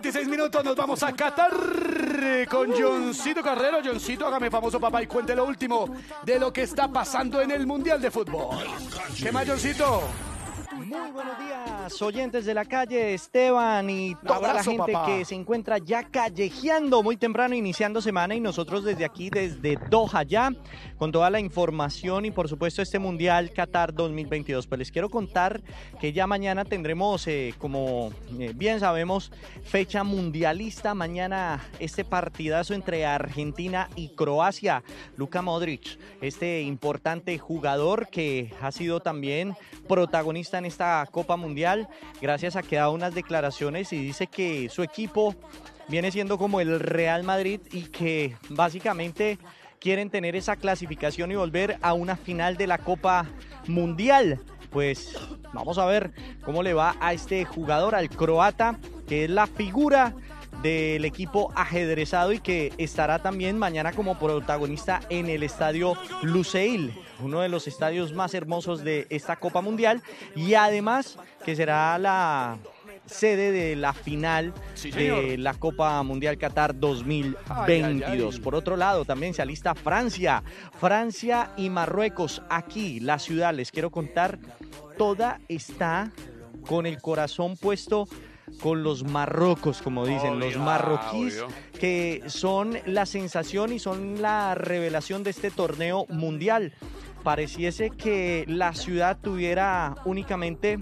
26 minutos, nos vamos a Qatar con Johncito Carrero. Johncito, hágame famoso papá y cuente lo último de lo que está pasando en el Mundial de Fútbol. ¿Qué más, Johncito? Muy buenos días, oyentes de la calle, Esteban y toda la gente papá. que se encuentra ya callejeando muy temprano, iniciando semana y nosotros desde aquí, desde Doha ya, con toda la información y por supuesto este Mundial Qatar 2022. Pues les quiero contar que ya mañana tendremos, eh, como eh, bien sabemos, fecha mundialista. Mañana este partidazo entre Argentina y Croacia. Luka Modric, este importante jugador que ha sido también protagonista en esta Copa Mundial, gracias a que da unas declaraciones y dice que su equipo viene siendo como el Real Madrid y que básicamente quieren tener esa clasificación y volver a una final de la Copa Mundial. Pues vamos a ver cómo le va a este jugador, al croata, que es la figura del equipo ajedrezado y que estará también mañana como protagonista en el estadio Luceil, uno de los estadios más hermosos de esta Copa Mundial y además que será la sede de la final Sí, de la Copa Mundial Qatar 2022. Ay, ay, ay. Por otro lado, también se alista Francia, Francia y Marruecos. Aquí, la ciudad, les quiero contar, toda está con el corazón puesto con los marrocos, como dicen, los marroquíes, obvio. que son la sensación y son la revelación de este torneo mundial. Pareciese que la ciudad tuviera únicamente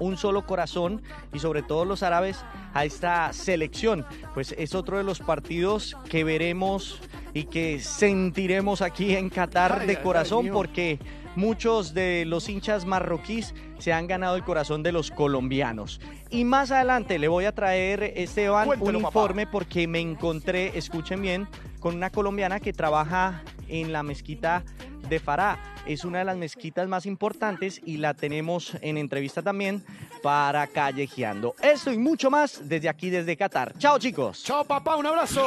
un solo corazón y sobre todo los árabes a esta selección. Pues es otro de los partidos que veremos y que sentiremos aquí en Qatar Ay, de ay, ay, corazón porque muchos de los hinchas marroquíes se han ganado el corazón de los colombianos. Y más adelante le voy a traer, Esteban, Cuéntelo, un papá. informe porque me encontré, escuchen bien, con una colombiana que trabaja en la mezquita de Farah. Es una de las mezquitas más importantes y la tenemos en entrevista también para Callejeando. Esto y mucho más desde aquí, desde Qatar. Chao chicos. Chao, papá, un abrazo.